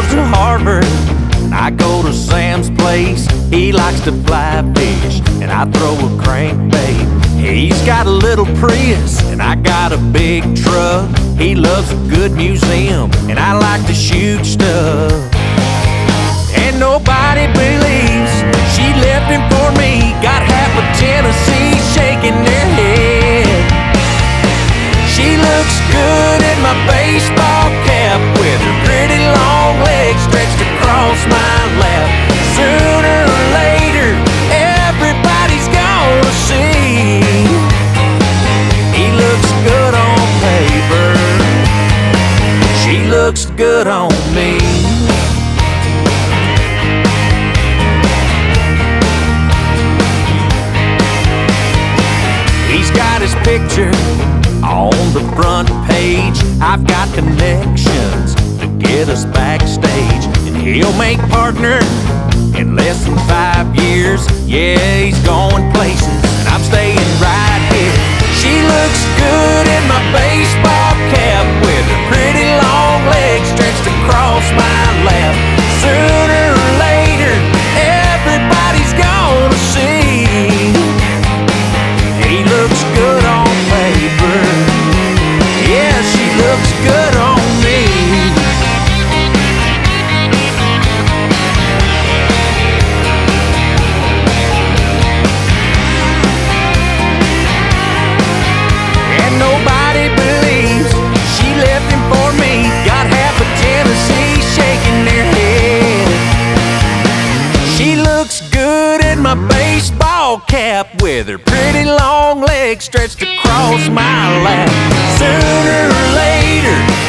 Harvard. I go to Sam's place. He likes to fly fish, and I throw a crankbait. He's got a little Prius, and I got a big truck. He loves a good museum, and I like to shoot stuff. And nobody believes she left him for me. Got half of Tennessee shaking their head. She looks good in my baseball good on me. He's got his picture on the front page. I've got connections to get us backstage, and he'll make partner in less than five years. Yeah, he's going places, looks good on me. And nobody believes she left him for me. Got half of Tennessee shaking their head. She looks good in my baseball cap with her pretty long legs stretched across my lap. Sooner or later, see.